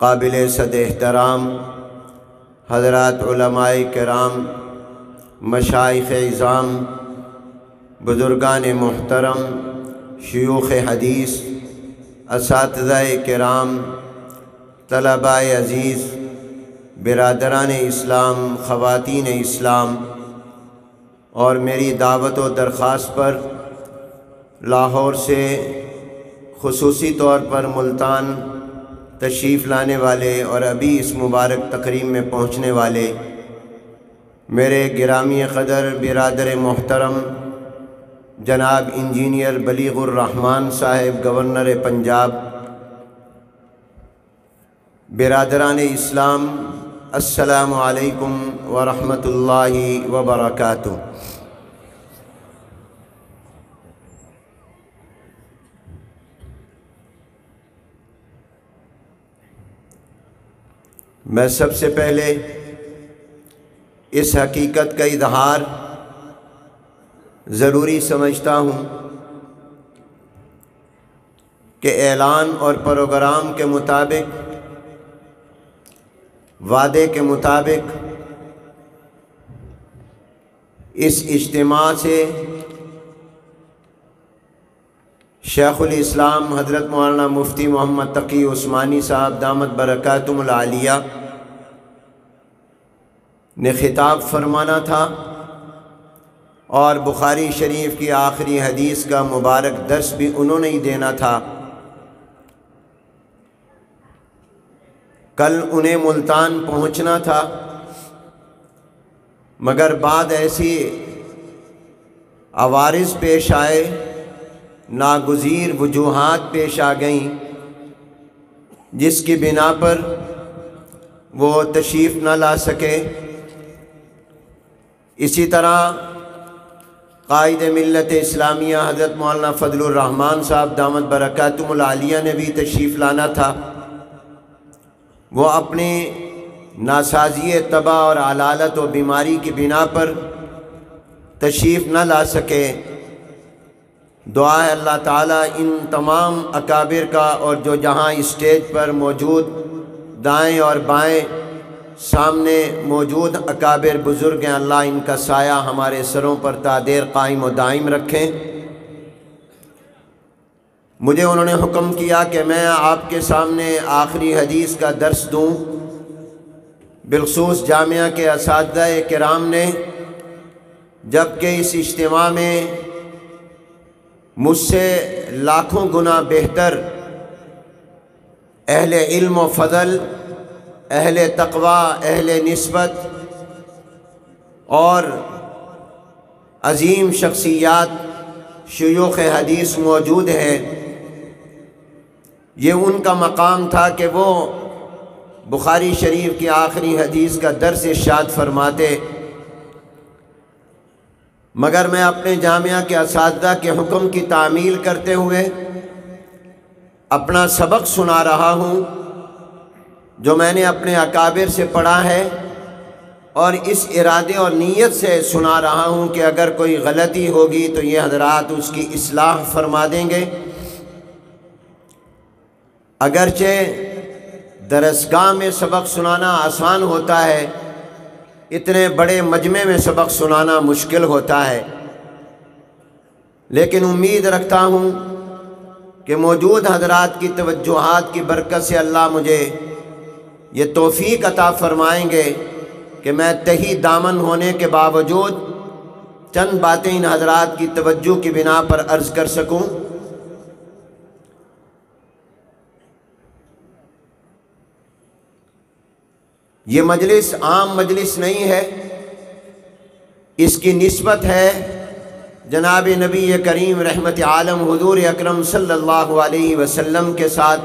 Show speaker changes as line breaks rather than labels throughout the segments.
काबिल सद एहतराम, हज़रत कराम मशाइ इज़ाम, बुज़ुर्गान मोहतरम, शयूख़ हदीस इस कराम, तलबा अज़ीज़, बिरदरान इस्लाम, ख़वातीन इस्लाम और मेरी दावत व दरख्वास्त पर लाहौर से खसूसी तौर पर मुल्तान तशरीफ़ लाने वाले और अभी इस मुबारक तकरीब में पहुँचने वाले मेरे गिरामी कदर बिरदर मोहतरम जनाब इंजीनियर बलीगुररहमान साहिब गवर्नर पंजाब, बिरदरान इस्लाम असलकम वरहमतुल्लाहि वबरकातुहू मैं सबसे पहले इस हकीकत का इजहार ज़रूरी समझता हूँ कि ऐलान और प्रोग्राम के मुताबिक, वादे के मुताबिक इस इज्तम से शेख़ुल इस्लाम, हज़रत मौलाना मुफ्ती मोहम्मद तकी उस्मानी साहब, दामद बरक़ातुमलिया ने खिताब फरमाना था और बुखारी शरीफ की आखिरी हदीस का मुबारक दर्स भी उन्होंने ही देना था। कल उन्हें मुल्तान पहुँचना था, मगर बाद ऐसी आवारिस पेश आए नागुजीर वजूहत पेश आ गईं, जिसकी बिना पर वो तशरीफ़ न ला सके। इसी तरह कायद मिलत इस्लामिया हज़रत मौलाना फ़जलरहमान साहब दामद बरक़ातुमलिया ने भी तशरीफ़ लाना था। वो अपने नासाजी तबाह और अलालत व बीमारी की बिना पर तशरीफ़ न ला सके। दुआ अल्लाह ताला इन तमाम अकाबिर का और जो जहाँ स्टेज पर मौजूद दाएँ और बाएँ सामने मौजूद अकाबिर बुज़ुर्ग हैं, अल्लाह इनका साया हमारे सरों पर तादेर कायम व दायम रखें। मुझे उन्होंने हुक्म किया कि मैं आपके सामने आखिरी हदीस का दर्स दूँ। बिलसूस जामिया के इस कराम ने जबकि इस इज्तम में मुझसे लाखों गुना बेहतर अहल इल्म फ़ज़ल, अहल तकवा, अहल नस्बत और अजीम शख्सियात शयूख हदीस मौजूद हैं। ये उनका मकाम था कि वो बुखारी शरीफ की आखिरी हदीस का दर्स इशाद फरमाते मगर मैं अपने जामिया के इस के हुक्म की तामील करते हुए अपना सबक सुना रहा हूँ, जो मैंने अपने अकाबिर से पढ़ा है और इस इरादे और नीयत से सुना रहा हूँ कि अगर कोई गलती होगी तो ये हजरात उसकी असलाह फरमा देंगे। अगरचे दरसगाह में सबक सुनाना आसान होता है इतने बड़े मजमे में सबक सुनाना मुश्किल होता है। लेकिन उम्मीद रखता हूँ कि मौजूद हजरात की तवज्जोहात की बरकत से अल्लाह मुझे ये तोफ़ी अता फ़रमाएँगे कि मैं तही दामन होने के बावजूद चंद बातें इन हजरात की तवज्जो की बिना पर अर्ज़ कर सकूँ। ये मजलिस आम मजलिस नहीं है। इसकी नस्बत है जनाब नबी करीम रहमत आलम हजूर अक्रम सल्लल्लाहु अलैहि के साथ।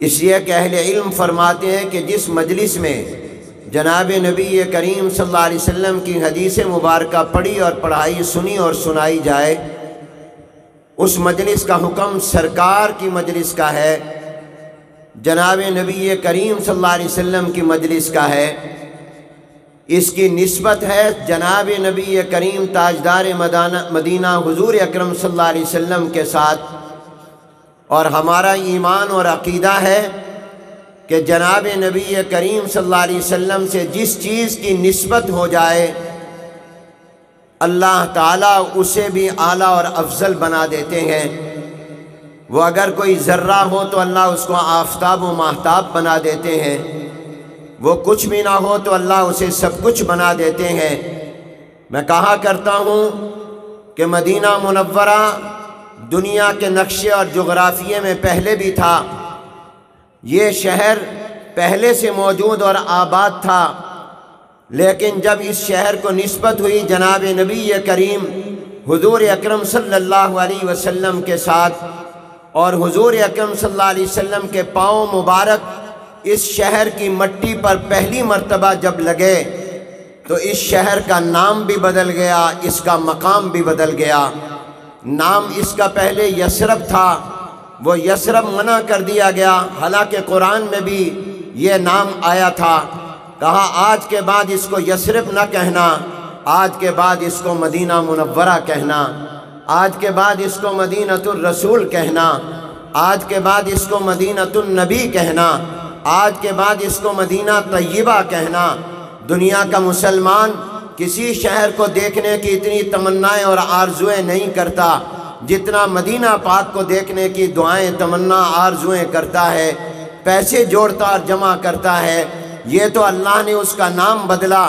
इसलिए कहल इल्म फरमाते हैं कि जिस मजलिस में जनाब नबी करीम सल्लल्लाहु की हदीस मुबारक पढ़ी और पढ़ाई सुनी और सुनाई जाए, उस मजलिस का हुक्म सरकार की मजलिस का है। जनाब नबी करीम सल्लल्लाहु अलैहि वसल्लम की मजलिस का है। इसकी नस्बत है जनाब नबी करीम ताजदार मदाना, मदीना हुजूर अकरम सल्लल्लाहु अलैहि वसल्लम के साथ। और हमारा ईमान और अकीदा है कि जनाब नबी करीम सल्लल्लाहु अलैहि वसल्लम से जिस चीज़ की नस्बत हो जाए, अल्लाह ताला उसे भी आला और अफजल बना देते हैं। वो अगर कोई ज़र्रा हो तो अल्लाह उसको आफ्ताब व महताब बना देते हैं। वो कुछ भी ना हो तो अल्लाह उसे सब कुछ बना देते हैं। मैं कहा करता हूँ कि मदीना मुनवरा दुनिया के नक्शे और जोग्राफिए में पहले भी था। ये शहर पहले से मौजूद और आबाद था। लेकिन जब इस शहर को नस्बत हुई जनाब नबी करीम, हजूर अक्रम सल्लल्लाहु अलैहि के साथ और हुजूर अकरम सल्लल्लाहु अलैहि वसल्लम के पाँव मुबारक इस शहर की मट्टी पर पहली मर्तबा जब लगे तो इस शहर का नाम भी बदल गया, इसका मकाम भी बदल गया। नाम इसका पहले यसरब था, वो यसरब मना कर दिया गया। हालाँकि कुरान में भी ये नाम आया था। कहा, आज के बाद इसको यसरब न कहना, आज के बाद इसको मदीना मुनवरा कहना। आज के बाद इसको मदीनतुलरसूल कहना, आज के बाद इसको मदीनतुलनबी कहना, आज के बाद इसको मदीना तय्यबा कहना। दुनिया का मुसलमान किसी शहर को देखने की इतनी तमन्नाएँ और आरजुएँ नहीं करता, जितना मदीना पाक को देखने की दुआएँ, तमन्ना, आरजुएँ करता है, पैसे जोड़ता और जमा करता है। ये तो अल्लाह ने उसका नाम बदला,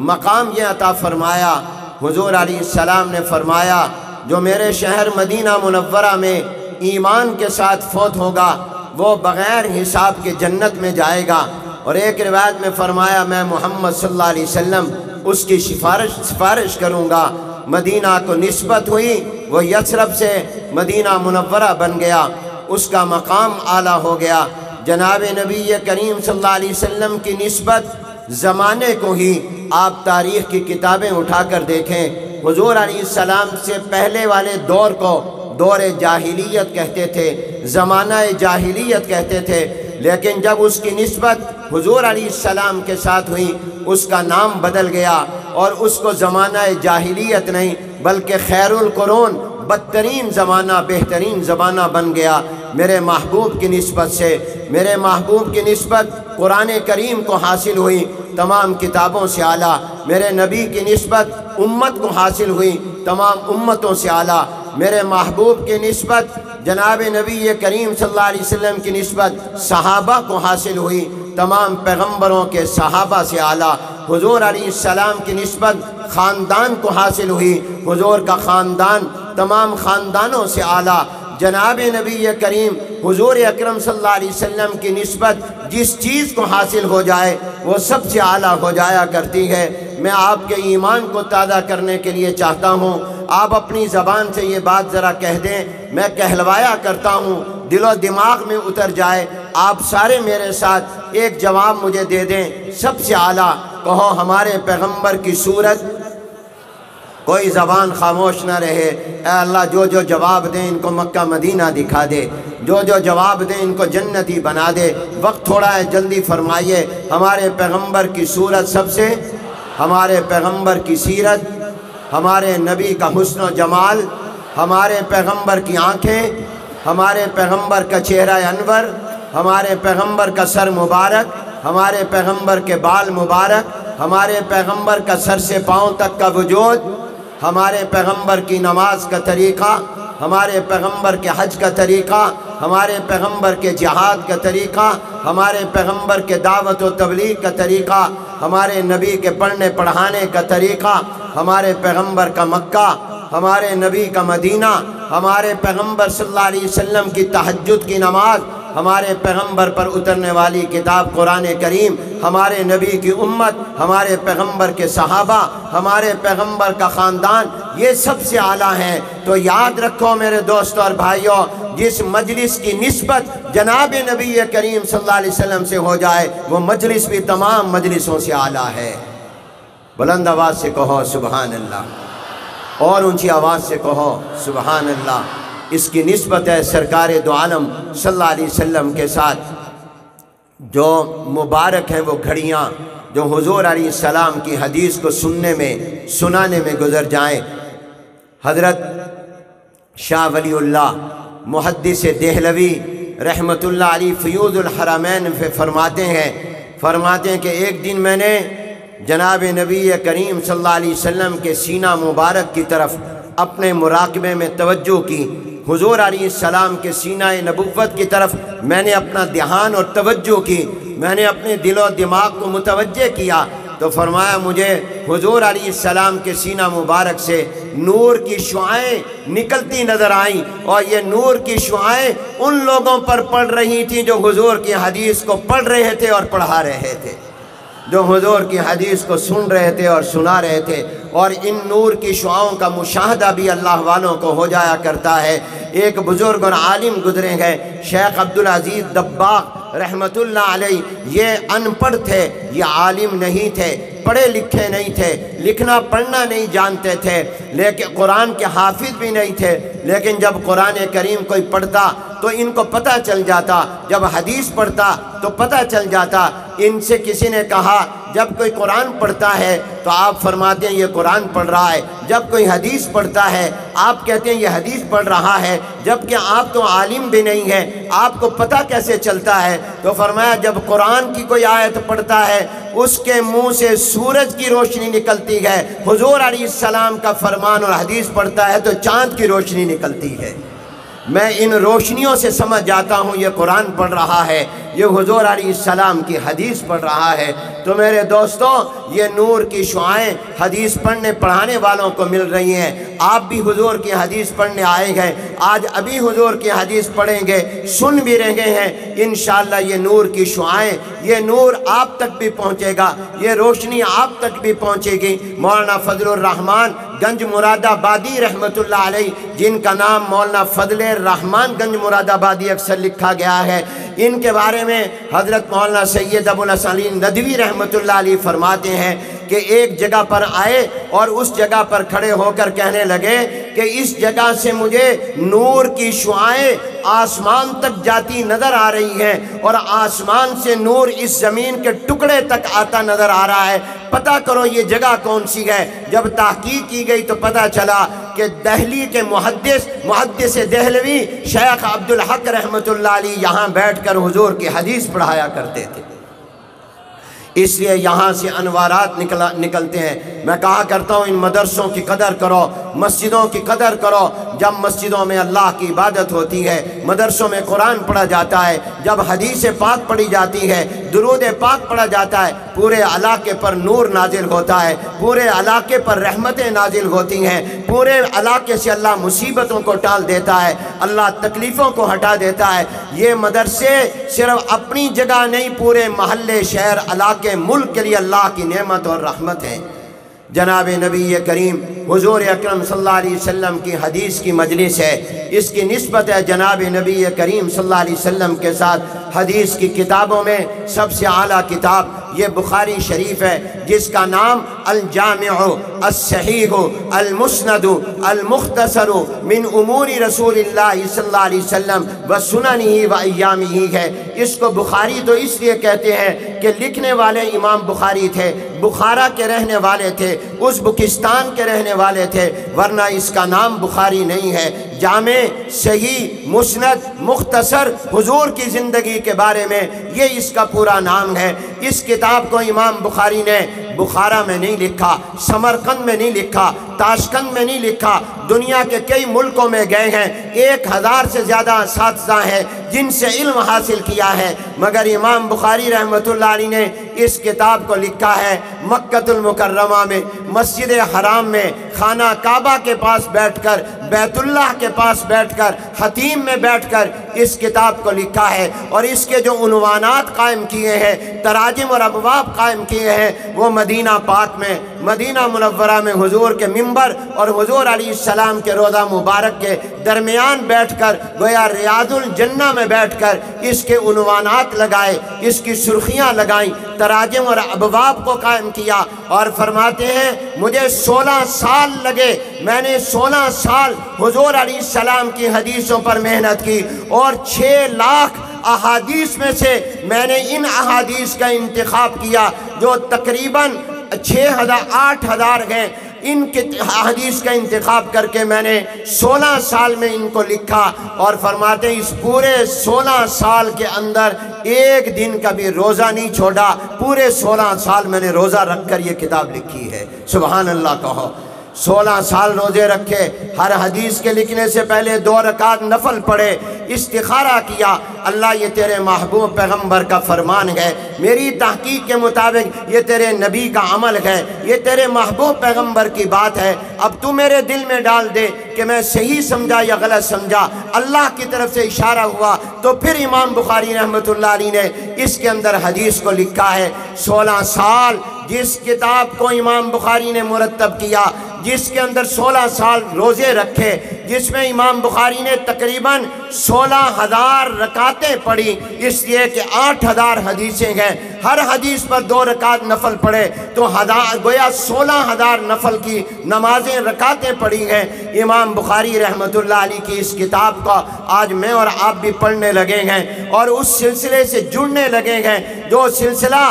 मकाम ये अता फरमाया। हुजूर सलाम ने फरमाया जो मेरे शहर मदीना मुनवरा में ईमान के साथ फोत होगा, वो बग़ैर हिसाब के जन्नत में जाएगा। और एक रिवायत में फरमाया, मैं मोहम्मद सल्लल्लाहु अलैहि उसकी सिफारिश सिफारिश करूँगा। मदीना को नस्बत हुई, वो यसरब से मदीना मुनवरा बन गया। उसका मकाम आला हो गया। जनाब नबी करीम सल्लल्लाहु अलैहि वसल्लम की नस्बत ज़माने को ही आप तारीख़ की किताबें उठा कर देखें। हजूर सलाम से पहले वाले दौर को दौर जाहिलियत कहते थे, ज़माना जाहिलियत कहते थे। लेकिन जब उसकी नस्बत हुजूर सलाम के साथ हुई, उसका नाम बदल गया और उसको ज़माना जाहिलियत नहीं, बल्कि खैरुल कुरून, बदतरीन ज़माना, बेहतरीन ज़माना बन गया। मेरे महबूब की नस्बत से, मेरे महबूब की नस्बत कुरान करीम को हासिल हुई, तमाम किताबों से आला। मेरे नबी की नस्बत उम्मत को हासिल हुई, तमाम उम्मतों से आला। मेरे महबूब की नस्बत जनाब नबी करीम सल्लल्लाहु अलैहि वसल्लम की नस्बत सहाबा को हासिल हुई, तमाम पैगम्बरों के सहाबा से आला। हुजूर सलाम की नस्बत ख़ानदान को हासिल हुई, हुजूर का ख़ानदान तमाम ख़ानदानों से आला। जनाब नबी करीम, हुजूर अकरम सल्लल्लाहु की नस्बत जिस चीज़ को हासिल हो जाए, वो सबसे आला हो जाया करती है। मैं आपके ईमान को ताज़ा करने के लिए चाहता हूँ। आप अपनी ज़बान से ये बात ज़रा कह दें। मैं कहलवाया करता हूँ। दिलो दिमाग में उतर जाए। आप सारे मेरे साथ एक जवाब मुझे दे दें। सबसे आला, कहो हमारे पैगंबर की सूरत कोई ज़बान खामोश ना रहे। अल्लाह, जो जो जवाब दें, इनको मक्का मदीना दिखा दे। जो जो जवाब दें, इनको जन्नती बना दे। वक्त थोड़ा है, जल्दी फरमाइए, हमारे पैगंबर की सूरत सबसे? हमारे पैगंबर की सीरत? हमारे नबी का हुस्न जमाल? हमारे पैगंबर की आँखें? हमारे पैगंबर का चेहरा अनवर? हमारे पैगंबर का सर मुबारक? हमारे पैगंबर के बाल मुबारक? हमारे पैगंबर का सर से पाँव तक का वजूद? हमारे पैगंबर की नमाज़ का तरीक़ा, हमारे पैगंबर के हज का तरीक़ा, हमारे पैगंबर के जहाद का तरीक़ा, हमारे पैगंबर के दावत व तबलीग का तरीक़ा, हमारे नबी के पढ़ने पढ़ाने का तरीक़ा, हमारे पैगंबर का मक्का, हमारे नबी का मदीना, हमारे पैगंबर सल्लल्लाहु अलैहि वसल्लम की तहज्जुद की नमाज़ हमारे पैगंबर पर उतरने वाली किताब कुरान करीम, हमारे नबी की उम्मत, हमारे पैगंबर के सहाबा, हमारे पैगंबर का ख़ानदान, ये सबसे आला हैं। तो याद रखो मेरे दोस्तों और भाइयों, जिस मजलिस की नस्बत जनाब नबी करीम सल्लल्लाहु अलैहि वसल्लम से हो जाए, वो मजलिस भी तमाम मजलिसों से आला है। बुलंद आवाज़ से कहो सुबहान अल्लाह और ऊँची आवाज़ से कहो सुबहान अल्लाह इसकी नस्बत है सरकार दो आलम अलैहि के साथ। जो मुबारक हैं वो घड़ियाँ, जो हुजूर सलाम की हदीस को सुनने में, सुनाने में गुजर जाएँ। हज़रत शाह वलील्ला मुहदस देहलवी रहमतुल्लाह अली फ़यूज़ुलहरमैन फरमाते हैं फरमाते हैं कि एक दिन मैंने जनाब नबी करीम सल्लल्लाहु अलैहि वसल्लम के सीना मुबारक की तरफ़ अपने मुराकबे में तवज्जो की। हुजूर सलाम के सीना नबुवत की तरफ़ मैंने अपना ध्यान और तवज्जो की, मैंने अपने दिलो दिमाग को मुतवजह किया। तो फरमाया, मुझे हुजूर सलाम के सीना मुबारक से नूर की शुआएँ निकलती नज़र आईं और ये नूर की शुआएँ उन लोगों पर पढ़ रही थी जो हुजूर की हदीस को पढ़ रहे थे और पढ़ा रहे थे। जो हजूर की हदीस को सुन रहे थे और सुना रहे थे और इन नूर की शुआओं का मुशाहदा भी अल्लाह वालों को हो जाया करता है। एक बुज़ुर्ग और आलिम गुजरे गए शेख अब्दुल अज़ीज़ दब्बाक रहमतुल्लाह अलैह, ये अनपढ़ थे, ये आलिम नहीं थे। पढ़े लिखे नहीं थे, लिखना, पढ़ना नहीं जानते थे। लेकिन कुरान के हाफिज भी नहीं थे। लेकिन जब कुरान करीम कोई पढ़ता तो इनको पता चल जाता। जब हदीस पढ़ता तो पता चल जाता। इनसे किसी ने कहा, जब कोई कुरान पढ़ता है तो आप फरमाते हैं, ये कुरान पढ़ रहा है। जब कोई हदीस पढ़ता है, आप कहते हैं, ये हदीस पढ़ रहा है। जबकि आप तो आलिम भी नहीं है। आपको पता कैसे चलता है? तो फरमाया, जब कुरान की कोई आयत पढ़ता है उसके मुँह से सूरज की रोशनी निकलती है। हुजूर सलाम का फरमान और हदीस पढ़ता है तो चाँद की रोशनी निकलती है। मैं इन रोशनियों से समझ जाता हूँ, ये कुरान पढ़ रहा है, ये हजूर सलाम की हदीस पढ़ रहा है। तो मेरे दोस्तों ये नूर की शुआएँ हदीस पढ़ने पढ़ाने वालों को मिल रही हैं। आप भी हुजूर की हदीस पढ़ने आए हैं। आज अभी हुजूर की हदीस पढ़ेंगे, सुन भी रहे हैं। इन ये नूर की शुआएँ, ये नूर आप तक भी पहुँचेगा। ये रोशनी आप तक भी पहुँचेगी। मौलाना फजलरहमान गंज मुरादाबादी रहमतुल्लाह जिनका नाम मौलाना फजल रहमान गंज मुरादाबादी अक्सर लिखा गया है। इनके बारे में हज़रत मौलाना सैद अबुल नदवी रहमत फरमाते हैं कि एक जगह पर आए और उस जगह पर खड़े होकर कहने लगे कि इस जगह से मुझे नूर की शुआएँ आसमान तक जाती नज़र आ रही हैं और आसमान से नूर इस ज़मीन के टुकड़े तक आता नज़र आ रहा है। पता करो ये जगह कौन सी है। जब तहकीक की गई तो पता चला कि दहली के मुहदस मुहदस दहलवी शेख अब्दुल हक रहमत यहाँ बैठ कर हजूर की हदीस पढ़ाया करते थे। इसलिए यहाँ से अनवारात निकला निकलते हैं। मैं कहा करता हूँ, इन मदरसों की कदर करो। मस्जिदों की कदर करो। जब मस्जिदों में अल्लाह की इबादत होती है, मदरसों में कुरान पढ़ा जाता है, जब हदीस पाक पढ़ी जाती है, दरूद पाक पढ़ा जाता है, पूरे इलाके पर नूर नाजिल होता है, पूरे इलाके पर रहमतें नाजिल होती हैं, पूरे इलाके से अल्लाह मुसीबतों को टाल देता है, अल्लाह तकलीफ़ों को हटा देता है। ये मदरसे सिर्फ़ अपनी जगह नहीं, पूरे महल्ले, शहर इलाके मुल्क के लिए अल्लाह की नेमत और रहमत है। जनाब नबी करीम हजूर अक्रम सल्लाम की हदीस की मजलिस है। इसकी नस्बत है जनाब नबी करीम सल्लाम के साथ। हदीस की किताबों में सबसे अली किताब ये बुखारी शरीफ है, जिसका नाम अलजाम सही हो अलमुसनद, अलमुख्तसर, मिन उमूरी रसूल सल्लाम व सुनन ही व अयाम ही है। इसको बुखारी तो इसलिए कहते हैं कि लिखने वाले इमाम बुखारी थे, बुखारा के रहने वाले थे उस बुकिस्तान के रहने वाले थे, वरना इसका नाम बुखारी नहीं है। जाम सही मुस्ंद मुख्तसर हुजूर की ज़िंदगी के बारे में ये इसका पूरा नाम है। इस किताब को इमाम बुखारी ने बुखारा में नहीं लिखा, समरकंद में नहीं लिखा, ताशकंद में नहीं लिखा। दुनिया के कई मुल्कों में गए हैं, एक हज़ार से ज़्यादा इस हैं, जिनसे इल्म हासिल किया है। मगर इमाम बुखारी रहमत ने इस किताब को लिखा है मक्तुलमकरमा में, मस्जिद हराम में, खाना काबा के पास बैठकर, बैतुल्लाह के पास बैठकर, हतीम में बैठकर इस किताब को लिखा है। और इसके जो उनवानात कायम किए हैं, तराजम और अबवाब कायम किए हैं, वो मदीना पाक में मदीना मुनवरा में हुजूर के मिंबर और हुजूर अली सलाम के रोज़ा मुबारक के दरमियान बैठ कर गोया रियाजुल जन्ना में बैठ कर इसके उनवानात लगाए, इसकी सुर्खियाँ लगाई तराजम और अबवाब को कायम किया और फरमाते हैं, मुझे सोलह साल लगे, मैंने सोलह साल हुजूर सलाम की हदीसों पर मेहनत की और छः लाख अहादीस में से मैंने इन अहादीस का इंतखब किया जो तकरीबन छः हज़ार, आठ हज़ार गए इनके हदीस का इंतखब करके मैंने 16 साल में इनको लिखा और फरमाते, इस पूरे 16 साल के अंदर एक दिन का भी रोज़ा नहीं छोड़ा। पूरे 16 साल मैंने रोज़ा रख कर ये किताब लिखी है। सुबहान अल्लाह कहो। सोलह साल रोज़े रखे। हर हदीस के लिखने से पहले दो रकात नफल पढ़े, इस्तिखारा किया। अल्लाह ये तेरे महबूब पैगंबर का फरमान है। मेरी तहकीक के मुताबिक ये तेरे नबी का अमल है। ये तेरे महबूब पैगंबर की बात है। अब तू मेरे दिल में डाल दे कि मैं सही समझा या गलत समझा। अल्लाह की तरफ़ से इशारा हुआ तो फिर इमाम बुखारी रहमत ने इसके अंदर हदीस को लिखा है। सोलह साल जिस किताब को इमाम बुखारी ने मुरतब किया, जिसके अंदर 16 साल रोज़े रखे, जिसमें इमाम बुखारी ने तकरीबन सोलह हज़ार रकातें पढ़ी, इसलिए कि आठ हज़ार हदीसें हैं। हर हदीस पर दो रकात नफल पढ़े तो हज़ार गोया सोलह हज़ार नफल की नमाजें, रकातें पढ़ी हैं। इमाम बुखारी रहमत की इस किताब का आज मैं और आप भी पढ़ने लगे हैं, और उस सिलसिले से जुड़ने लगे हैं, जो सिलसिला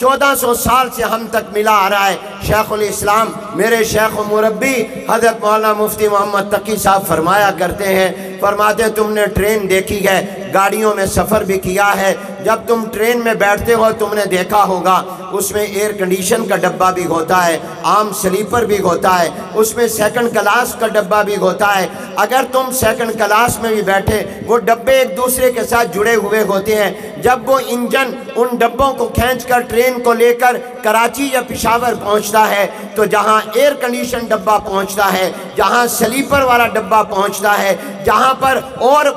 चौदह सौ साल से हम तक मिला आ रहा है शेख़ुल इस्लाम। मेरे शेख मुरबी हज़रत मौलाना मुफ्ती मोहम्मद तकी साहब फरमाया करते हैं फरमाते तुमने ट्रेन देखी है, गाड़ियों में सफ़र भी किया है। जब तुम ट्रेन में बैठते हो, तुमने देखा होगा, उसमें एयर कंडीशन का डब्बा भी होता है, आम स्लीपर भी होता है, उसमें सेकंड क्लास का डब्बा भी होता है। अगर तुम सेकंड क्लास में भी बैठे, वो डब्बे एक दूसरे के साथ जुड़े हुए होते हैं। जब वो इंजन उन डब्बों को खींच कर ट्रेन को लेकर कराची या पिशावर पहुँचता है तो जहाँ एयर कंडीशन डब्बा पहुँचता है, जहाँ स्लीपर वाला डब्बा पहुँचता है, जहाँ पर और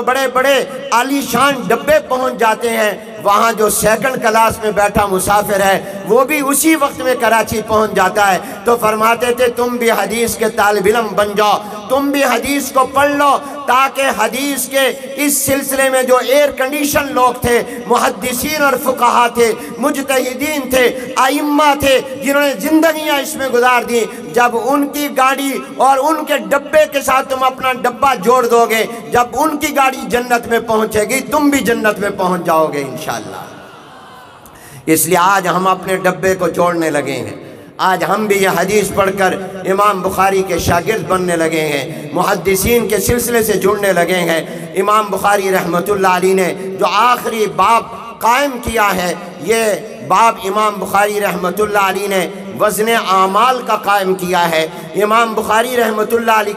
बड़े बड़े आलीशान डब्बे पहुँच जाते हैं। वहाँ जो सेकंड क्लास में बैठा मुसाफिर है, वो भी उसी वक्त में कराची पहुँच जाता है। तो फरमाते थे, तुम भी हदीस के तालब इलम बन जाओ तुम भी हदीस को पढ़ लो, ताकि हदीस के इस सिलसिले में जो एयर कंडीशन लोग थे मुहदसिन और फुकहा थे, मुजतहिदीन थे, आइम्मा थे, जिन्होंने जिंदगियाँ इसमें गुजार दी, जब उनकी गाड़ी और उनके डब्बे के साथ तुम अपना डब्बा जोड़ दोगे, जब उनकी गाड़ी जन्नत में पहुंचेगी, तुम भी जन्नत में पहुँच जाओगे इन इसलिए आज हम अपने डब्बे को जोड़ने लगे हैं। आज हम भी यह हदीस पढ़कर इमाम बुखारी के शागिर्द बनने लगे हैं मुहदसिन के सिलसिले से जुड़ने लगे हैं। इमाम बुखारी रहमत ने जो आखिरी बाप कायम किया है, ये बाप इमाम बुखारी रहमत ने वज़न आमाल का कायम किया है। इमाम बुखारी रहमत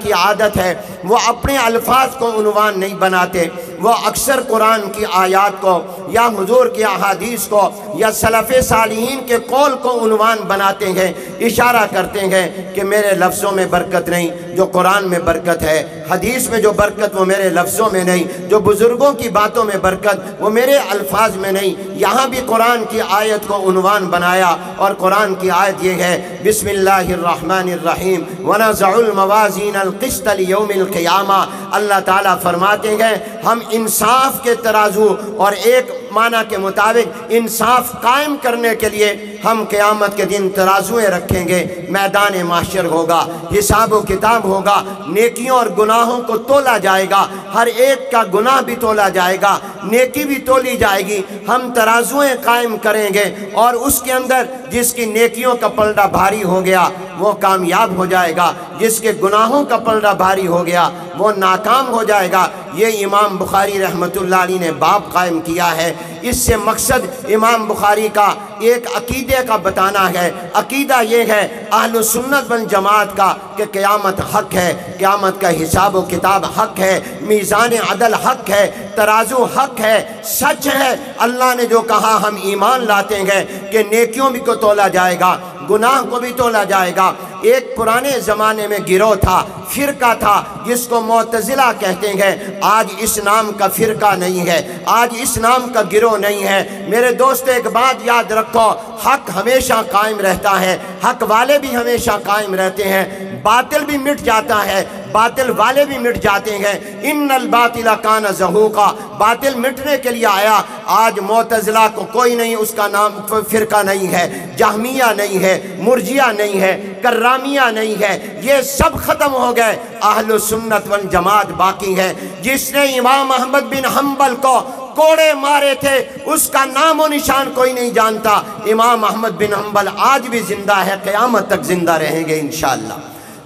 की आदत है। वो अपने अल्फाज को उनवान नहीं बनाते। वो अक्सर कुरान की आयात को या हजूर की अहादीस को या सलफ़ सालीन के कौल को उनवान बनाते हैं। इशारा करते हैं कि मेरे लफ्ज़ों में बरकत नहीं, जो कुरान में बरकत है। हदीस में जो बरकत, वो मेरे लफ्ज़ों में नहीं। जो बुज़ुर्गों की बातों में बरकत, वो मेरे अल्फाज में नहीं। यहाँ भी कुरान की आयत को उनवान बनाया और कुरान की आयत ये है बिसमीम वनाज़ामवाजीन अलक़िस्तलयमिलक़ियामा अल्लाह ताला फरमाते हैं हम इंसाफ के तराजू और एक माना के मुताबिक इंसाफ कायम करने के लिए हम क़यामत के दिन तराजुएँ रखेंगे, मैदान माशर होगा, हिसाब किताब होगा, नेकियों और गुनाहों को तोला जाएगा, हर एक का गुनाह भी तोला जाएगा, नेकी भी तोली जाएगी, हम तराजुएँ कायम करेंगे और उसके अंदर जिसकी नेकियों का पलड़ा भारी हो गया वो कामयाब हो जाएगा, जिसके गुनाहों का पलड़ा भारी हो गया, वो नाकाम हो जाएगा। ये इमाम बुखारी रहमत ने बाप कायम किया है। इससे मकसद इमाम बुखारी का एक अकीदे का बताना है। अकीदा ये है आहल सुन्नत बन जमात का कि क़यामत हक है। क़यामत का हिसाब व किताब हक है। मीज़ान अदल हक है। तराजू हक है। सच है। अल्लाह ने जो कहा, हम ईमान लाते हैं कि नेकियों भी को तोला जाएगा। गुनाह को भी तोला जाएगा। एक पुराने ज़माने में गिरोह था, फ़िरका था, जिसको मोतज़िला कहते हैं। आज इस नाम का फ़िरका नहीं है, आज इस नाम का गिरोह नहीं है। मेरे दोस्त, एक बात याद रखो, हक हमेशा कायम रहता है, हक वाले भी हमेशा कायम रहते हैं, बातिल भी मिट जाता है। बातिल वाले भी मिट जाते हैं। इन बातिला कान जहू का बातिल मिटने के लिए आया। आज मोतज़ला को कोई नहीं, उसका नाम फ़िरका नहीं है। जहमिया नहीं है, मुरजिया नहीं है, कर्रामिया नहीं है। ये सब ख़त्म हो गए। आहल सुन्नत वन जमात बाकी है। जिसने इमाम अहमद बिन हम्बल को कोड़े मारे थे, उसका नाम नामो निशान कोई नहीं जानता। इमाम अहमद बिन हम्बल आज भी ज़िंदा है, क़यामत तक ज़िंदा रहेंगे इन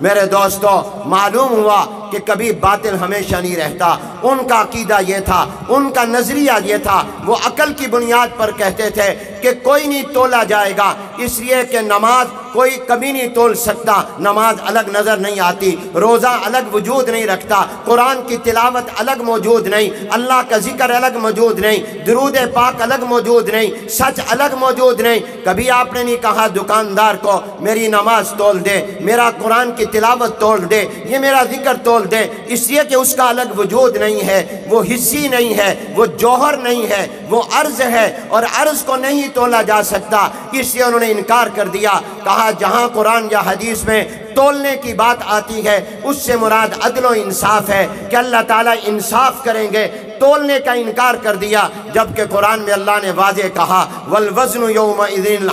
मेरे दोस्तों मालूम हुआ कि कभी बातिल हमेशा नहीं रहता। उनका अकीदा ये था, उनका नज़रिया ये था। वो अकल की बुनियाद पर कहते थे कि कोई नहीं तोला जाएगा, इसलिए कि नमाज़ कोई कभी नहीं तोल सकता। नमाज़ अलग नज़र नहीं आती, रोज़ा अलग वजूद नहीं रखता, कुरान की तिलावत अलग मौजूद नहीं, अल्लाह का ज़िक्र अलग मौजूद नहीं, दरूद पाक अलग मौजूद नहीं, सच अलग मौजूद नहीं। कभी आपने नहीं कहा, दुकानदार को, मेरी नमाज़ तोल दे, मेरा कुरान की तिलावत तोल दे, ये मेरा ज़िक्र तोल दे। इसलिए कि उसका अलग वजूद नहीं है, वो हिस्सी नहीं है, वो जौहर नहीं है, वो अर्ज़ है और अर्ज़ को नहीं तोला जा सकता। इसलिए उन्होंने इनकार कर दिया। कहा कहा जहाँ कुरान या हदीस में तोलने की बात आती है, उससे मुराद अदलो इंसाफ है कि अल्लाह ताला इंसाफ करेंगे तोलने का इनकार कर दिया, जबकि कुरान में अल्लाह ने वाजे कहा, वल वज़न योम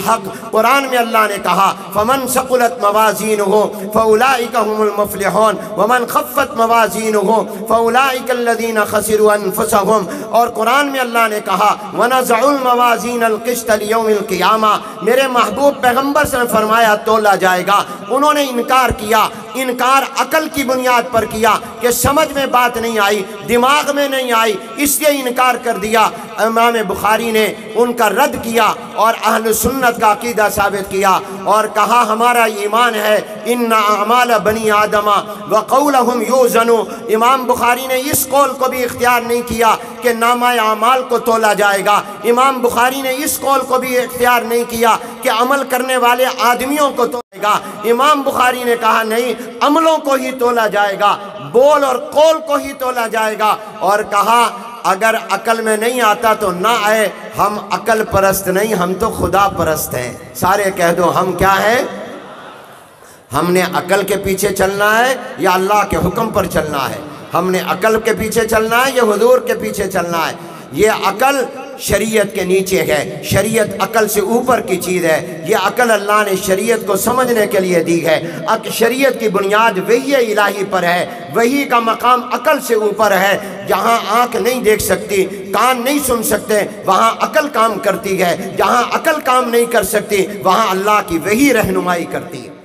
हक। कुरान में अल्लाह ने कहा, फमन सकुलत मवाजीन हो फ़लाफ़लहन वमन खफ़त मवाजीन हो फ़लादीन खसरम और कुरान में अल्लाह ने कहा वनज़ुलमवाजीन अलक़िस्तलयमिलक़ियामा मेरे महबूब पैगंबर से फरमाया, तोला जाएगा। उन्होंने इनकार किया। इनकार अकल की बुनियाद पर किया, कि समझ में बात नहीं आई, दिमाग में नहीं आई। इसलिए इनकार कर दिया। इमाम बुखारी ने उनका रद्द किया और अहल सुन्नत का अकीदा साबित किया और कहा, हमारा ईमान है इन अमाल बनी आदमा व कौल हम यू जनो इमाम बुखारी ने इस कौल को भी इख्तियार नहीं किया कि नामा अमाल को तोला जाएगा। इमाम बुखारी ने इस कौल को भी इख्तियार नहीं किया कि अमल करने वाले आदमियों को तोलेगा। इमाम बुखारी ने कहा, नहीं, अमलों को ही तोला जाएगा। बोल और कौल को ही तोला जाएगा। और कहा, अगर अकल में नहीं आता तो ना आए, हम अकल परस्त नहीं, हम तो खुदा परस्त हैं। सारे कह दो, हम क्या हैं? हमने अकल के पीछे चलना है या अल्लाह के हुक्म पर चलना है? हमने अकल के पीछे चलना है या हजूर के पीछे चलना है? ये अकल शरीयत के नीचे है। शरीयत अकल से ऊपर की चीज़ है। ये अकल अल्लाह ने शरीयत को समझने के लिए दी है। अक शरीयत की बुनियाद वही इलाही पर है। वही का मकाम अकल से ऊपर है। जहाँ आँख नहीं देख सकती, कान नहीं सुन सकते, वहाँ अकल काम करती है। जहाँ अकल काम नहीं कर सकती, वहाँ अल्लाह की वही रहनुमाई करती है।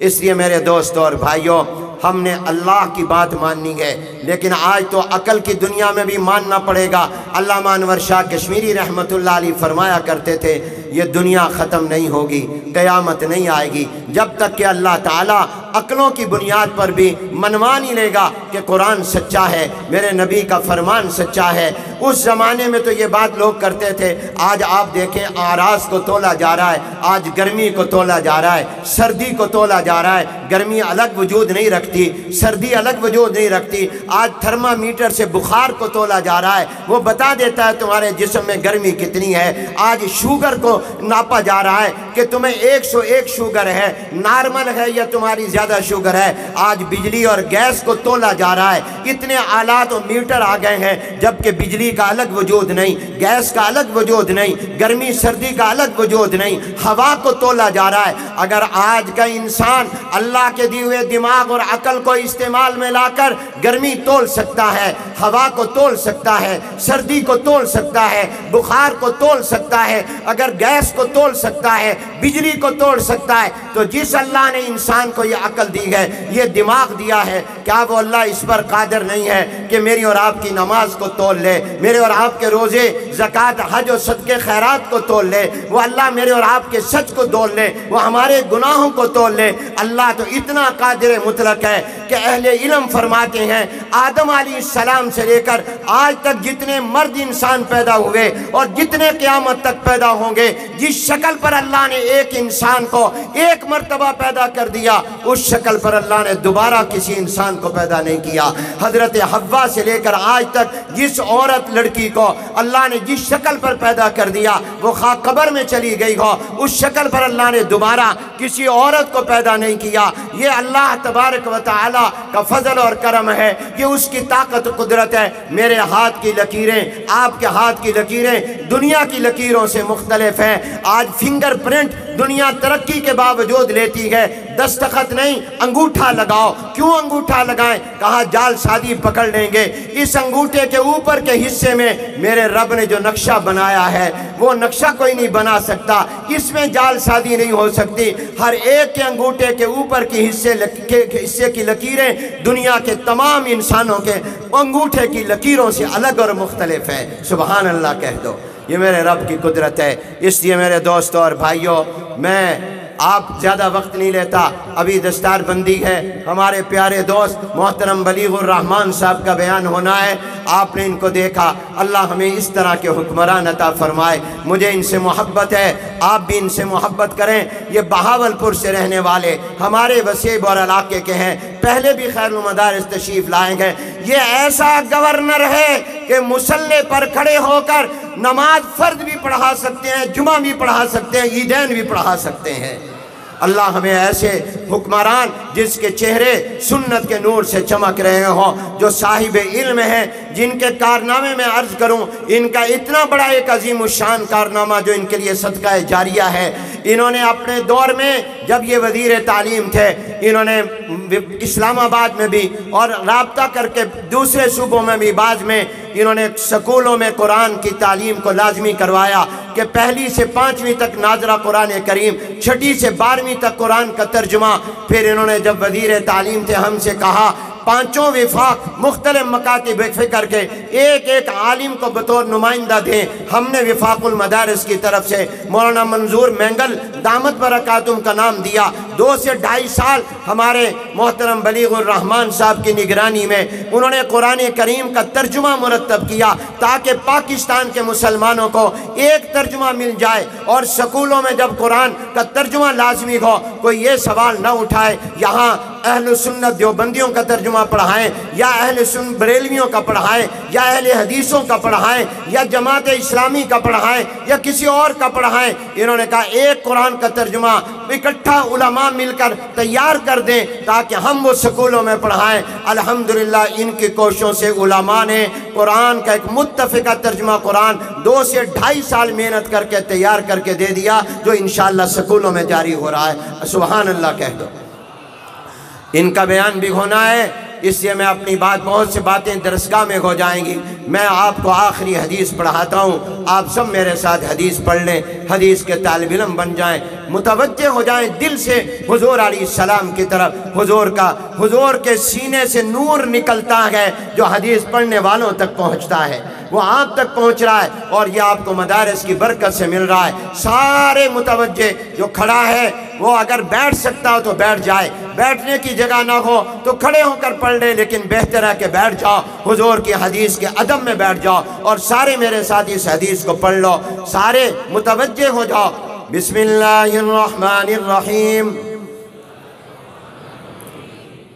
इसलिए मेरे दोस्तों और भाइयों हमने अल्लाह की बात माननी है। लेकिन आज तो अकल की दुनिया में भी मानना पड़ेगा। अल्लाह मानवर शाह कश्मीरी रहमत फरमाया करते थे ये दुनिया ख़त्म नहीं होगी, क़यामत नहीं आएगी। जब तक कि अल्लाह ताला अकलों की बुनियाद पर भी मनवा नहीं लेगा कि कुरान सच्चा है, मेरे नबी का फरमान सच्चा है। उस ज़माने में तो ये बात लोग करते थे, आज आप देखें आराज को तोला जा रहा है, आज गर्मी को तोला जा रहा है, सर्दी को तोला जा रहा है, गर्मी अलग वजूद नहीं रखती, सर्दी अलग वजूद नहीं रखती, आज थर्मामीटर से बुखार को तोला जा रहा है, वो बता देता है तुम्हारे जिसम में गर्मी कितनी है, आज शुगर को नापा जा रहा है कि तुम्हें 101 शुगर है। नॉर्मल है या तुम्हारी ज़्यादा शुगर है? आज बिजली और गैस को तोला जा रहा है। इतने आलात और मीटर आ गए हैं, जबकि बिजली का अलग वजूद नहीं, गैस का अलग वजूद नहीं, गर्मी, सर्दी का अलग वजूद नहीं, हवा को तोला जा रहा है। अगर आज का इंसान अल्लाह के दिए हुए दिमाग और अकल को इस्तेमाल में लाकर गर्मी तोल सकता है, हवा को तोल सकता है, सर्दी को तोल सकता है, बुखार को तोल सकता है, अगर गैस को तोड़ सकता है बिजली को तोड़ सकता है तो जिस अल्लाह ने इंसान को ये अकल दी है, ये दिमाग दिया है, क्या वो अल्लाह इस पर कादर नहीं है कि मेरी और आपकी नमाज़ को तोल ले, मेरे और आपके रोज़े, ज़क़़त, हज और सदक़े, खैरात को तोल ले, वो अल्लाह मेरे और आपके सच को तोल ले, वो हमारे गुनाहों को तोल ले। अल्लाह तो इतना कादिर मुतलक है कि अहले इलम फरमाते हैं, आदम सलाम से लेकर आज तक जितने मर्द इंसान पैदा हुए और जितने क़्यामत तक पैदा होंगे, जिस शक्ल पर अल्लाह ने एक इंसान को, एक मरतबा पैदा कर दिया। उस शक्ल पर अल्लाह ने दोबारा किसी इंसान को पैदा नहीं किया। हज़रत हवा से लेकर आज तक जिस औरत लड़की को अल्लाह ने जिस शक्ल पर पैदा कर दिया, वो खा कबर में चली गई हो, उस शक्ल पर अल्लाह ने दोबारा किसी औरत को पैदा नहीं किया। ये अल्लाह तबारक व का फजल और करम है ये उसकी ताकत कुदरत है। मेरे हाथ की लकीरें, आपके हाथ की लकीरें दुनिया की लकीरों से मुख्तलिफ़ हैं। आज फिंगर प्रिंट दुनिया तरक्की के बावजूद लेती है। दस्तखत नहीं, अंगूठा लगाओ। क्यों अंगूठा लगाएँ? कहा, जाल शादी पकड़ लेंगे। इस अंगूठे के ऊपर के हिस्से में मेरे रब ने जो नक्शा बनाया है, वो नक्शा कोई नहीं बना सकता। इसमें जाल शादी नहीं हो सकती। हर एक के अंगूठे के ऊपर के हिस्से के हिस्से की लकीरें दुनिया के तमाम इंसानों के अंगूठे की लकीरों से अलग और मुख्तलिफ़ है। सुबहान अल्लाह, कह दो। ये मेरे रब की कुदरत है। इसलिए मेरे दोस्तों और भाइयों मैं आप ज़्यादा वक्त नहीं लेता। अभी दस्तार बंदी है। हमारे प्यारे दोस्त मोहतरम बलीगुररहमान साहब का बयान होना है। आपने इनको देखा। अल्लाह हमें इस तरह के हुक्मरान अता फरमाए। मुझे इनसे मोहब्बत है। आप भी इनसे मोहब्बत करें। ये बहावलपुर से रहने वाले हमारे वसीब और इलाके के हैं। पहले भी खैर मदारस तशीफ लाएँगे ये ऐसा गवर्नर है कि मुसल्ले पर खड़े होकर नमाज़ फ़र्द भी पढ़ा सकते हैं, जुमा भी पढ़ा सकते हैं, ईदैन भी पढ़ा सकते हैं। अल्लाह हमें ऐसे हुक्मरान जिसके चेहरे सुन्नत के नूर से चमक रहे हों, जो साहिब इल्म हैं, जिनके कारनामे में अर्ज़ करूँ, इनका इतना बड़ा एक अजीम शान कारनामा जो इनके लिए सदका जारिया है इन्होंने अपने दौर में जब ये वज़ीर तालीम थे, इन्होंने इस्लामाबाद में भी और रबता करके दूसरे सूबों में भी बाद में इन्होंने स्कूलों में कुरान की तालीम को लाजमी करवाया कि पहली से पाँचवीं तक नाजरा कुरान करीम, छठी से बारहवीं तक कुरान का तर्जुमा। फिर इन्होंने जब वज़ीर तालीम थे, हमसे कहा पाँचों विफाक मुख्तलिफ़ मकाती फ़िक्र के एक एक आलिम को बतौर नुमाइंदा दें। हमने विफाकुल मदारस की तरफ़ से मौलाना मंजूर मैंगल दामद बरकातुम का नाम दिया। दो से ढाई साल हमारे मोहतरम बलीगुररहमान साहब की निगरानी में उन्होंने कुरान करीम का तर्जुमा मुरतब किया ताकि पाकिस्तान के मुसलमानों को एक तर्जुमा मिल जाए और स्कूलों में जब कुरान का तर्जुमा लाजमी हो, कोई ये सवाल न उठाए, यहाँ अहल सुन्नत देवबंदियों का तर्जुमा पढ़ाएँ, या अहल सुन बरेलवियों का पढ़ाएँ, या अहल हदीसों का पढ़ाएँ, या जमात इस्लामी का पढ़ाएँ, या किसी और का पढ़ाएँ, इन्होंने कहा, एक कुरान का तर्जुमा इकट्ठा उलमा मिलकर तैयार कर दें, ताकि हम वो स्कूलों में पढ़ाएँ। अल्हम्दुलिल्लाह, इनकी कोशिशों से उलमा ने कुरान का एक मुतफ़ा तर्जुमा, कुरान दो से ढाई साल मेहनत करके तैयार करके दे दिया, जो इन स्कूलों में जारी हो रहा है। सुबहान अल्लाह कह दो। इनका बयान भी होना है इसलिए मैं अपनी बात, बहुत सी बातें दरसगाह में हो जाएँगी। मैं आपको आखिरी हदीस पढ़ाता हूँ। आप सब मेरे साथ हदीस पढ़ लें। हदीस के तालब इलम बन जाएँ। मुतवजह हो जाएँ दिल से हजूर सलाम की तरफ़। हजूर का, हजूर के सीने से नूर निकलता है, जो हदीस पढ़ने वालों तक पहुँचता है। वो आप तक पहुँच रहा है और ये आपको मदारस की बरकत से मिल रहा है सारे मुतवजे जो खड़ा है वो अगर बैठ सकता हो तो बैठ जाए बैठने की जगह ना हो तो खड़े होकर पढ़ ले लेकिन बेहतर है कि बैठ जाओ हुजूर की हदीस के अदब में बैठ जाओ और सारे मेरे साथ इस हदीस को पढ़ लो सारे मुतवजे हो जाओ बिस्मिल्लाहिर्रहमानिर्रहीम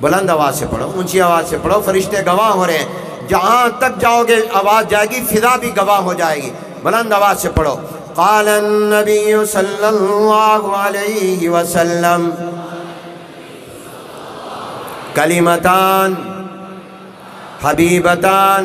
बुलंद आवाज़ से पढ़ो, ऊँची आवाज़ से पढ़ो, फरिश्ते गवाह हो रहे हैं। जहाँ तक जाओगे, आवाज़ जाएगी फिजा भी गवाह हो जाएगी। बुलंद आवाज़ से पढ़ो। काल नबी सल्लल्लाहु अलैहि वसल्लम, कलिमतान, हबीबतान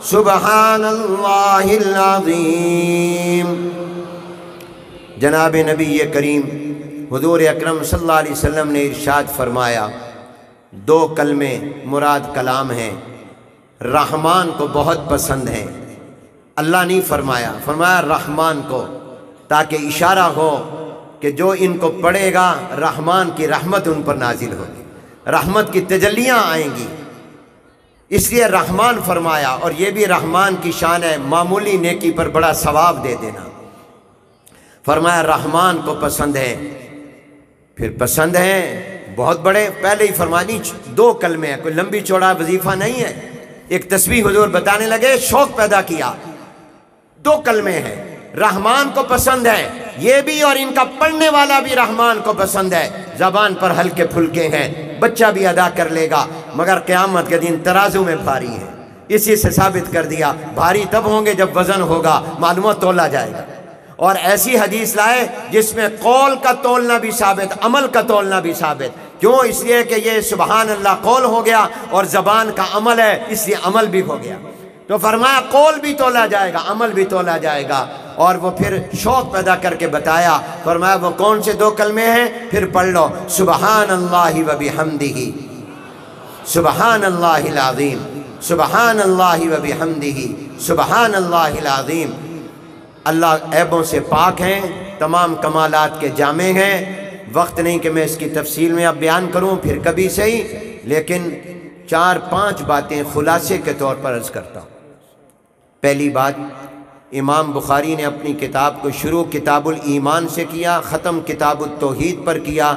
बिहम्दिही सुबहानल्लाहिल जनाब नबी करीम, हजूर अकरम वसल्लम ने इरशाद फरमाया, दो कलमे मुराद कलाम हैं, रहमान को बहुत पसंद हैं। अल्लाह नहीं फरमाया फरमाया रहमान को, ताकि इशारा हो कि जो इनको पढ़ेगा, रहमान की रहमत उन पर नाजिल होगी। रहमत की तजलियाँ आएँगी। इसलिए रहमान फरमाया, और ये भी रहमान की शान है, मामूली नेकी पर बड़ा सवाब दे देना। फरमाया, रहमान को पसंद है। फिर पसंद है, बहुत बड़े, पहले ही फरमा दी, दो कलमे हैं, कोई लंबी चौड़ा वजीफा नहीं है। एक तस्वीर हजूर बताने लगे, शौक पैदा किया। दो कलमे हैं, रहमान को पसंद है। ये भी और इनका पढ़ने वाला भी रहमान को पसंद है। जबान पर हल्के फुलके हैं, बच्चा भी अदा कर लेगा, मगर क़यामत के दिन तराजू में भारी है। इसी से साबित कर दिया, भारी तब होंगे जब वज़न होगा मालूम तोला जाएगा। और ऐसी हदीस लाए, जिसमें कौल का तोलना भी साबित, अमल का तोलना भी साबित। क्यों? इसलिए कि ये सुबहान अल्लाह कौल हो गया और ज़बान का अमल है, इसलिए अमल भी हो गया। तो फरमाया, कौल भी तोला जाएगा, अमल भी तोला जाएगा। और वो फिर शौक पैदा करके बताया, फरमाया, वो कौन से दो कलमे हैं? फिर पढ़ लो सुबहान अल्लाह वबी हमदी सुबहान अल्लाज़ीम सुबहान अल्लाह वबी हमदी सुबहान अल्लाज़ीम अल्लाह ऐबों से पाक हैं, तमाम कमालात के जामे हैं, वक्त नहीं कि मैं इसकी तफसील में अब बयान करूँ, फिर कभी सही, लेकिन चार पाँच बातें खुलासे के तौर पर अर्ज़ करता हूँ। पहली बात इमाम बुखारी ने अपनी किताब को शुरू किताबुल ईमान से किया, ख़त्म किताबुल तोहीद पर किया।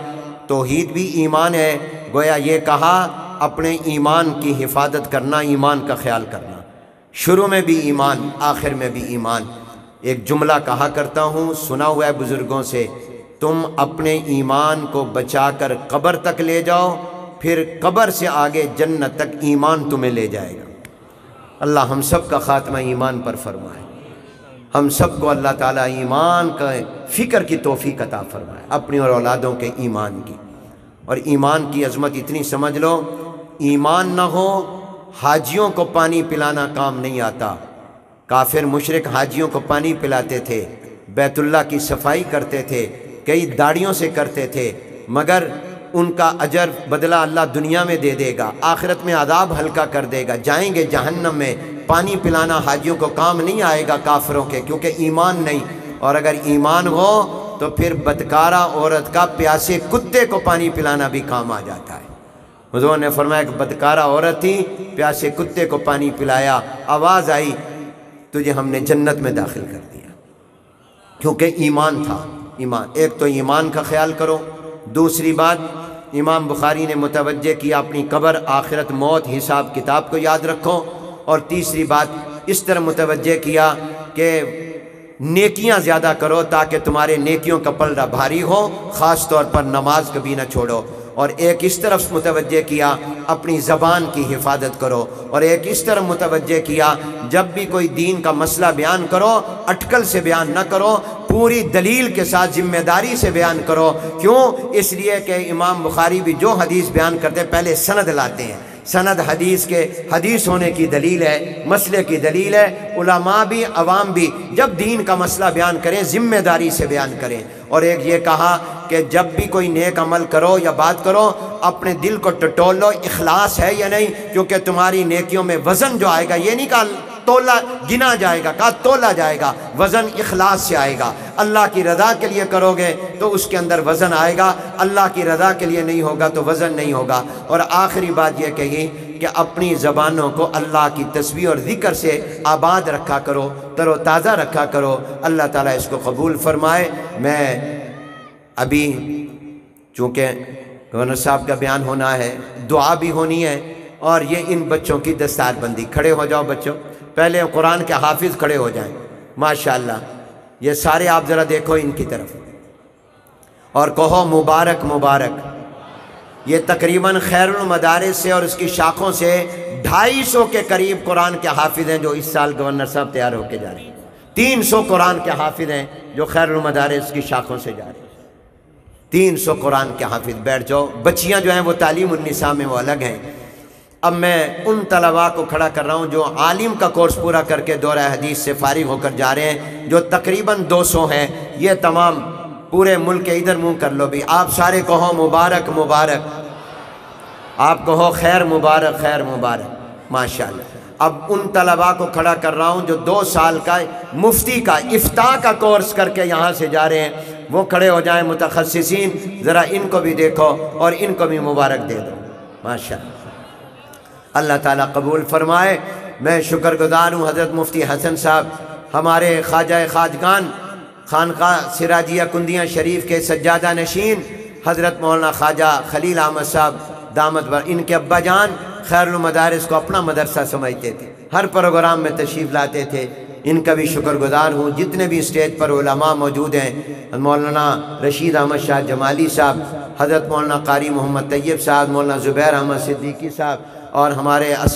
तोहीद भी ईमान है। गोया ये कहा, अपने ईमान की हिफाजत करना, ईमान का ख्याल करना। शुरू में भी ईमान, आखिर में भी ईमान। एक जुमला कहा करता हूँ, सुना हुआ है बुज़ुर्गों से, तुम अपने ईमान को बचा कर कब्र तक ले जाओ, फिर कब्र से आगे जन्नत तक ईमान तुम्हें ले जाएगा। अल्लाह हम सब का ख़ात्मा ईमान पर फरमाए। हम सबको अल्लाह ताला ईमान का फ़िक्र की तोफ़ी कता फरमाए, अपनी और औलादों के ईमान की। और ईमान की अजमत इतनी समझ लो, ईमान ना हो, हाजियों को पानी पिलाना काम नहीं आता। काफिर मुशरक हाजियों को पानी पिलाते थे, बैतुल्ला की सफ़ाई करते थे, कई दाड़ियों से करते थे, मगर उनका अजर बदला अल्लाह दुनिया में दे देगा, आखिरत में आदाब हल्का कर देगा। जाएँगे जहन्नम में, पानी पिलाना हाजियों को काम नहीं आएगा काफरों के, क्योंकि ईमान नहीं। और अगर ईमान हो तो फिर बदकारा औरत का प्यासे कुत्ते को पानी पिलाना भी काम आ जाता है। हजूर ने फरमाया कि बदकारा औरत थी, प्यासे कुत्ते को पानी पिलाया, आवाज़ आई, तुझे हमने जन्नत में दाखिल कर दिया। क्योंकि ईमान था, ईमान। एक तो ईमान का ख्याल करो, दूसरी बात इमाम बुखारी ने मुतवजह किया अपनी कबर, आखिरत मौत, हिसाब किताब को याद रखो। और तीसरी बात, इस तरह मुतवजह किया कि नेकियाँ ज़्यादा करो ताकि तुम्हारे नेकियों का पलड़ा भारी हो ख़ास तौर पर नमाज़ कभी ना छोड़ो। और एक इस तरफ़ मुतवजह किया, अपनी ज़बान की हिफाजत करो। और एक इस तरफ़ मुतवजह किया, जब भी कोई दीन का मसला बयान करो, अटकल से बयान न करो, पूरी दलील के साथ ज़िम्मेदारी से बयान करो। क्यों? इसलिए कि इमाम बुखारी भी जो हदीस बयान करते हैं, पहले सनद लाते हैं। सनद हदीस के, हदीस होने की दलील है, मसले की दलील है, उलमा भी, अवाम भी, जब दीन का मसला बयान करें, ज़िम्मेदारी से बयान करें। और एक ये कहा कि जब भी कोई नेक अमल करो या बात करो, अपने दिल को टटोल इखलास है या नहीं, क्योंकि तुम्हारी नेकियों में वज़न जो आएगा, ये नहीं कहा तोला गिना जाएगा, कहा तोला जाएगा, वज़न इखलास से आएगा। अल्लाह की रज़ा के लिए करोगे तो उसके अंदर वज़न आएगा, अल्लाह की रज़ा के लिए नहीं होगा तो वज़न नहीं होगा। और आखिरी बात यह कही कि अपनी ज़बानों को अल्लाह की तस्वीर और ज़िक्र से आबाद रखा करो, तरोताज़ा रखा करो। अल्लाह ताला इसको कबूल फरमाए। मैं अभी, चूँकि गवर्नर साहब का बयान होना है, दुआ भी होनी है, और ये इन बच्चों की दस्तारबंदी। खड़े हो जाओ बच्चों। पहले कुरान के हाफिज खड़े हो जाएँ। माशाल्लाह, ये सारे आप ज़रा देखो इनकी तरफ़। और कहो, मुबारक मुबारक। ये तकरीबन खैरमदारस से और उसकी शाखों से ढाई सौ के करीब कुरान के हाफिज हैं जो इस साल गवर्नर साहब तैयार होके जा रहे हैं। तीन सौ कुरान के हाफिज हैं जो खैरमदारस की शाखों से जा रहे हैं। तीन सौ कुरान के हाफिज, बैठ जाओ। बच्चियाँ जो हैं वो तालीम उन्नीसा में वो अलग हैं। अब मैं उन तलबा को खड़ा कर रहा हूँ जो आलिम का कोर्स पूरा करके दौरा हदीस से फारिग होकर जा रहे हैं, जो तकरीबन 200 हैं। ये तमाम पूरे मुल्क के इधर मुँह कर लो भी। आप सारे कहो मुबारक मुबारक। आप कहो खैर, मुबारक खैर, मुबारक। माशाल्लाह। अब उन तलबा को खड़ा कर रहा हूँ जो दो साल का मुफ्ती का, इफ्ता का कोर्स करके यहाँ से जा रहे हैं। वो खड़े हो जाएँ मुतखसिन ज़रा इनको भी देखो और इनको भी मुबारक दे दो। माशा अल्लाह ताला कबूल फरमाए। मैं शुक्रगुजार हूँ हज़रत मुफ्ती हसन साहब। हमारे ख्वाजा खाजगान खानका सिराजिया कुंदिया शरीफ के सज्जादा नशीन, हज़रत मौलाना ख्वाजा खलील अहमद साहब दामद इनके अब्बा जान खैरमदारस को अपना मदरसा समझते थे। हर प्रोग्राम में तशरीफ़ लाते थे। इनका भी शुक्रगुजार हूँ, जितने भी स्टेज पर उलमा मौजूद हैं, मौलाना रशीद अहमद शाह जमाली साहब, हज़रत मौलाना कारी मोहम्मद तैयब साहब, मौलाना ज़ुबैर अहमद सिद्दीकी साहब और हमारे इस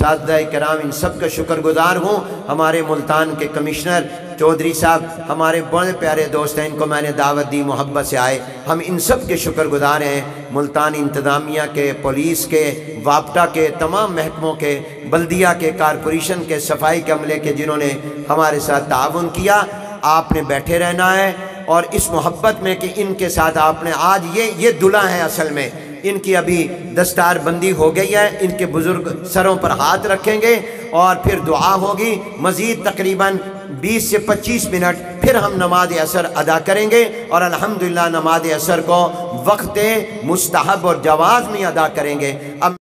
कराम इन सब का शुक्रगुजार हूँ। हमारे मुल्तान के कमिश्नर चौधरी साहब, हमारे बड़े प्यारे दोस्त हैं, इनको मैंने दावत दी मोहब्बत से आए। हम इन सब के शुक्र गुज़ार हैं। मुल्तान इंतज़ामिया के, पुलिस के, वापटा के, तमाम महकमों के, बल्दिया के, कारपोरेशन के, सफ़ाई के अमले के, जिन्होंने हमारे साथ ताउन किया। आपने बैठे रहना है और इस मोहब्बत में कि इनके साथ आपने आज ये ये दुला है असल में। इनकी अभी दस्तार बंदी हो गई है, इनके बुज़ुर्ग सरों पर हाथ रखेंगे और फिर दुआ होगी। मज़ीद तकरीबन 20 से 25 मिनट फिर हम नमाज़ असर अदा करेंगे और अल्हम्दुलिल्लाह नमाज़ असर को वक्त मुस्तहब और जवाज़ में अदा करेंगे। अब